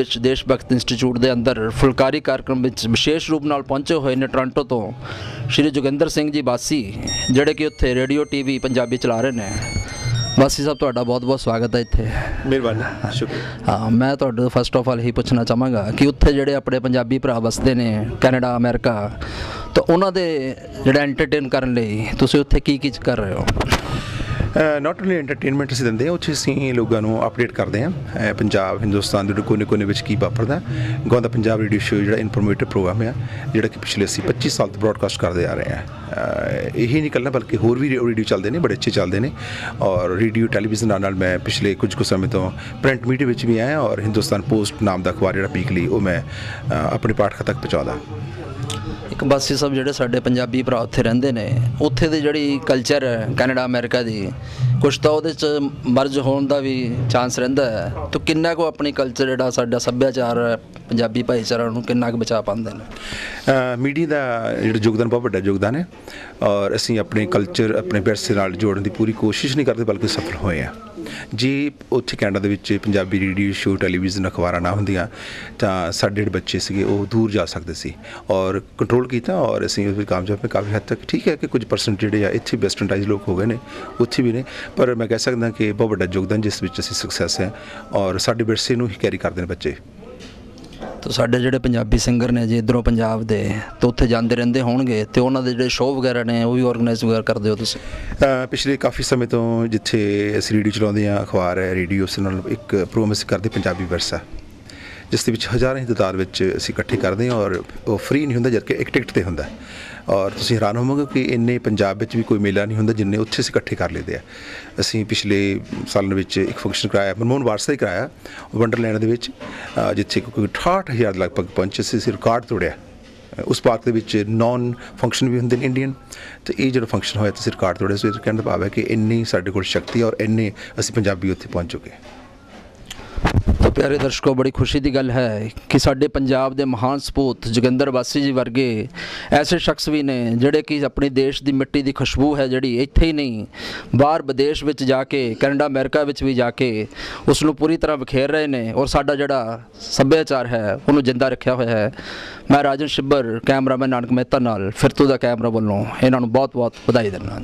ਵਿੱਚ ਦੇਸ਼ ਭਗਤ ਇੰਸਟੀਚਿਊਟ ਦੇ ਅੰਦਰ ਫੁਲਕਾਰੀ ਕਾਰਜਕ੍ਰਮ ਵਿੱਚ ਵਿਸ਼ੇਸ਼ ਰੂਪ ਨਾਲ ਪਹੁੰਚੇ ਹੋਏ ਨੇ ਟੋਰਾਂਟੋ ਤੋਂ ਸ਼੍ਰੀ ਜੋਗਿੰਦਰ ਸਿੰਘ ਜੀ ਬਾਸੀ ਜਿਹੜੇ ਕਿ ਉੱਥੇ ਰੇਡੀਓ ਟੀਵੀ ਪੰਜਾਬੀ ਚਲਾ ਰਹੇ ਨੇ। ਬਾਸੀ ਸਾਹਿਬ ਤੁਹਾਡਾ ਬਹੁਤ-ਬਹੁਤ ਸਵਾਗਤ ਹੈ ਇੱਥੇ। ਮਿਹਰਬਾਨੀ ਸ਼ੁਕਰੀਆ। ਹਾਂ ਮੈਂ ਤੁਹਾਡੇ ਤੋਂ ਫਸਟ ਆਫ ਆਲ ਹੀ ਪੁੱਛਣਾ ਚਾਹਾਂਗਾ ਕਿ ਉੱਥੇ ਜਿਹੜੇ ਆਪਣੇ ਪੰਜਾਬੀ ਭਰਾ ਵਸਦੇ ਨੇ ਕੈਨੇਡਾ ਅਮਰੀਕਾ ਤਾਂ ਉਹਨਾਂ ਦੇ ਜਿਹੜਾ ਐਂਟਰਟੇਨ ਕਰਨ ਲਈ ਤੁਸੀਂ ਉੱਥੇ ਕੀ ਕੀ ਕਰ ਰਹੇ ਹੋ? ਨਾਟ ਓਨਲੀ ਐਂਟਰਟੇਨਮੈਂਟ ਅਸੀਂ ਦਿੰਦੇ ਹਾਂ ਉੱਥੇ ਅਸੀਂ ਲੋਕਾਂ ਨੂੰ ਅਪਡੇਟ ਕਰਦੇ ਹਾਂ। ਪੰਜਾਬ, ਹਿੰਦੁਸਤਾਨ ਦੇ ਕੋਨੇ-ਕੋਨੇ ਵਿੱਚ ਕੀ ਵਾਪਰਦਾ ਗਾਉਂਦਾ ਪੰਜਾਬ ਰੇਡੀਓ ਸ਼ੋ ਜਿਹੜਾ ਇਨਫੋਰਮੇਟਿਵ ਪ੍ਰੋਗਰਾਮ ਹੈ, ਜਿਹੜਾ ਕਿ ਪਿਛਲੇ ਅਸੀਂ 25 ਸਾਲ ਤੋਂ ਬ੍ਰਾਡਕਾਸਟ ਕਰਦੇ ਆ ਰਹੇ ਹਾਂ। ਅਹ, ਇਹੀ ਨਹੀਂ ਕਰਨਾ, ਬਲਕਿ ਹੋਰ ਵੀ ਰੇਡੀਓ ਚੱਲਦੇ ਨੇ, ਬੜੇ ਅੱਛੇ ਚੱਲਦੇ ਨੇ। ਔਰ ਰੇਡੀਓ ਟੈਲੀਵਿਜ਼ਨ ਨਾਲ ਨਾਲ ਮੈਂ ਪਿਛਲੇ ਕੁਝ ਕੁ ਸਮੇਂ ਤੋਂ ਪ੍ਰਿੰਟ ਮੀਡੀਆ ਵਿੱਚ ਵੀ ਆਇਆ ਔਰ ਹਿੰਦੁਸਤਾਨ ਪੋਸਟ ਨਾਮ ਦਾ ਅਖਬਾਰ ਜਿਹੜਾ ਵੀਕਲੀ ਉਹ ਮੈਂ, ਅਹ, ਆਪਣੇ ਪਾਠਕਾਂ ਤੱਕ ਪਹੁੰਚਾਉਂਦਾ ਇੱਕ ਬਾਸੀ ਸਾਹਿਬ ਜਿਹੜੇ ਸਾਡੇ ਪੰਜਾਬੀ ਭਰਾ ਉੱਥੇ ਰਹਿੰਦੇ ਨੇ, ਉੱਥੇ ਦੀ ਜਿਹੜੀ ਕਲਚਰ ਹੈ, ਕੈਨੇਡਾ, ਅਮਰੀਕਾ ਦੀ, ਕੁਛ ਤਾਂ ਉਹਦੇ ਚ ਮਰਜ ਹੋਣ ਦਾ ਵੀ ਚਾਂਸ ਰਹਿੰਦਾ ਹੈ। ਤਾਂ ਕਿੰਨਾ ਕੁ ਆਪਣੀ ਕਲਚਰ ਜਿਹੜਾ ਸਾਡਾ ਸੱਭਿਆਚਾਰ ਪੰਜਾਬੀ ਭਾਈਚਾਰਾ ਨੂੰ ਕਿੰਨਾ ਕੁ ਬਚਾ ਪਾਉਂਦੇ ਨੇ? ਮੀਡੀਆ ਦਾ ਜਿਹੜਾ ਯੋਗਦਾਨ, ਬਹੁਤ ਵੱਡਾ ਯੋਗਦਾਨ ਹੈ ਔਰ ਅਸੀਂ ਆਪਣੇ ਕਲਚਰ ਆਪਣੇ ਵਿਰਸੇ ਨਾਲ ਜੋੜਨ ਦੀ ਪੂਰੀ ਕੋਸ਼ਿਸ਼ ਨਹੀਂ ਕਰਦੇ, ਬਲਕਿ ਸਫਲ ਹੋਏ ਆ ਜੇ ਉੱਥੇ ਕੈਨੇਡਾ ਦੇ ਵਿੱਚ ਪੰਜਾਬੀ ਰੇਡੀਓ ਸ਼ੋਅ ਟੈਲੀਵਿਜ਼ਨ ਅਖਬਾਰਾਂ ਨਾ ਹੁੰਦੀਆਂ, ਤਾਂ ਸਾਡੇ ਜਿਹੜੇ ਬੱਚੇ ਸੀਗੇ, ਉਹ ਦੂਰ ਜਾ ਸਕਦੇ ਸੀ ਔਰ ਕੰਟਰੋਲ ਕੀਤਾ ਔਰ ਅਸੀਂ ਉਸ ਵਿੱਚ ਕਾਮਯਾਬ ਹੋਏ ਕਾਫੀ ਹੱਦ ਤੱਕ ਠੀਕ ਹੈ ਕਿ ਕੁਝ ਪਰਸੈਂਟ ਜਿਹੜੇ ਆ ਇੱਥੇ ਵੈਸਟਰਨਾਈਜ਼ ਲੋਕ ਹੋ ਗਏ ਨੇ ਉੱਥੇ ਵੀ ਨੇ ਪਰ ਮੈਂ ਕਹਿ ਸਕਦਾ ਕਿ ਬਹੁਤ ਵੱਡਾ ਯੋਗਦਾਨ ਜਿਸ ਵਿੱਚ ਅਸੀਂ ਸਕਸੈਸ ਹੈ ਔਰ ਸਾਡੇ ਵਿਰਸੇ ਨੂੰ ਹੀ ਕੈਰੀ ਕਰਦੇ ਨੇ ਬੱਚੇ ਤਾਂ ਸਾਡੇ ਜਿਹੜੇ ਪੰਜਾਬੀ ਸਿੰਗਰ ਨੇ ਜੀ ਇਧਰੋਂ ਪੰਜਾਬ ਦੇ ਤਾਂ ਉੱਥੇ ਜਾਂਦੇ ਰਹਿੰਦੇ ਹੋਣਗੇ ਤੇ ਉਹਨਾਂ ਦੇ ਜਿਹੜੇ ਸ਼ੋਅ ਵਗੈਰਾ ਨੇ ਉਹ ਵੀ ਆਰਗੇਨਾਈਜ਼ ਵਗੈਰਾ ਕਰਦੇ ਹੋ ਤੁਸੀਂ ਪਿਛਲੇ ਕਾਫੀ ਸਮੇਂ ਤੋਂ ਜਿੱਥੇ ਅਸੀਂ ਰੇਡੀਓ ਚਲਾਉਂਦੇ ਹਾਂ ਅਖਬਾਰ ਹੈ ਰੇਡੀਓ ਉਸ ਨਾਲ ਇੱਕ ਪ੍ਰੋਗਰਾਮ ਅਸੀਂ ਕਰਦੇ ਪੰਜਾਬੀ ਵਰਸਾ ਜਿਸ ਦੇ ਵਿੱਚ ਹਜ਼ਾਰਾਂ ਦੀ ਤਾਦਾਦ ਵਿੱਚ ਅਸੀਂ ਇਕੱਠੇ ਕਰਦੇ ਹਾਂ ਔਰ ਉਹ ਫ੍ਰੀ ਨਹੀਂ ਹੁੰਦਾ ਜਦਕਿ ਇੱਕ ਟਿਕਟ ਤੇ ਹੁੰਦਾ ਔਰ ਤੁਸੀਂ ਹੈਰਾਨ ਹੋਵੋਗੇ ਕਿ ਇੰਨੇ ਪੰਜਾਬ ਵਿੱਚ ਵੀ ਕੋਈ ਮੇਲਾ ਨਹੀਂ ਹੁੰਦਾ ਜਿੰਨੇ ਉੱਥੇ ਅਸੀਂ ਇਕੱਠੇ ਕਰ ਲਈਦੇ ਆ। ਅਸੀਂ ਪਿਛਲੇ ਸਾਲਾਂ ਵਿੱਚ ਇੱਕ ਫੰਕਸ਼ਨ ਕਰਾਇਆ, ਮਨਮੋਹਨ ਵਾਰਸਾ ਹੀ ਕਰਾਇਆ ਵੰਡਰਲੈਂਡ ਦੇ ਵਿੱਚ ਜਿੱਥੇ ਕੋਈ 68000 ਦੇ ਲਗਭਗ ਪਹੁੰਚੇ ਸੀ ਅਸੀਂ ਰਿਕਾਰਡ ਤੋੜਿਆ। ਉਸ ਪਾਰਕ ਦੇ ਵਿੱਚ ਨਾਨ ਫੰਕਸ਼ਨ ਵੀ ਹੁੰਦੇ ਨੇ ਇੰਡੀਅਨ ਤੇ ਇਹ ਜਿਹੜਾ ਫੰਕਸ਼ਨ ਹੋਇਆ, ਤੁਸੀਂ ਰਿਕਾਰਡ ਤੋੜਿਆ ਸੋ ਇਹ ਕਹਿਣ ਦਾ ਭਾਵ ਹੈ ਕਿ ਇੰਨੀ ਸਾਡੇ ਕੋਲ ਸ਼ਕਤੀ ਔਰ ਇੰਨੇ ਅਸੀਂ ਪੰਜਾਬੀ ਉੱਥੇ ਪਹੁੰਚ ਚੁੱਕੇ ਪਿਆਰੇ ਦਰਸ਼ਕੋ, ਬੜੀ ਖੁਸ਼ੀ ਦੀ ਗੱਲ ਹੈ ਕਿ ਸਾਡੇ ਪੰਜਾਬ ਦੇ ਮਹਾਨ ਸਪੂਤ ਜੋਗਿੰਦਰ ਵਾਸੀ ਜੀ ਵਰਗੇ ਐਸੇ ਸ਼ਖਸ ਵੀ ਨੇ ਜਿਹੜੇ ਕਿ ਆਪਣੀ ਦੇਸ਼ ਦੀ ਮਿੱਟੀ ਦੀ ਖੁਸ਼ਬੂ ਹੈ ਜਿਹੜੀ ਇੱਥੇ ਹੀ ਨਹੀਂ, ਬਾਹਰ ਵਿਦੇਸ਼ ਵਿੱਚ ਜਾ ਕੇ, ਕੈਨੇਡਾ, ਅਮਰੀਕਾ ਵਿੱਚ ਵੀ ਜਾ ਕੇ ਉਸ ਨੂੰ ਪੂਰੀ ਤਰ੍ਹਾਂ ਵਿਖੇਰ ਰਹੇ ਨੇ ਔਰ ਸਾਡਾ ਜਿਹੜਾ ਸੱਭਿਆਚਾਰ ਹੈ, ਉਹਨੂੰ ਜਿੰਦਾ ਰੱਖਿਆ ਹੋਇਆ ਹੈ। ਮੈਂ ਰਾਜਨ ਸ਼ਿੱਬਰ, ਕੈਮਰਾਮੈਨ ਨਾਨਕ ਮਹਿਤਾ ਨਾਲ, ਫਿਰਤੂ ਦਾ ਕੈਮਰਾ ਵੱਲੋਂ ਇਹਨਾਂ ਨੂੰ ਬਹੁਤ ਬਹੁਤ ਵਧਾਈ ਦਿੰਦਾ ਹਾਂ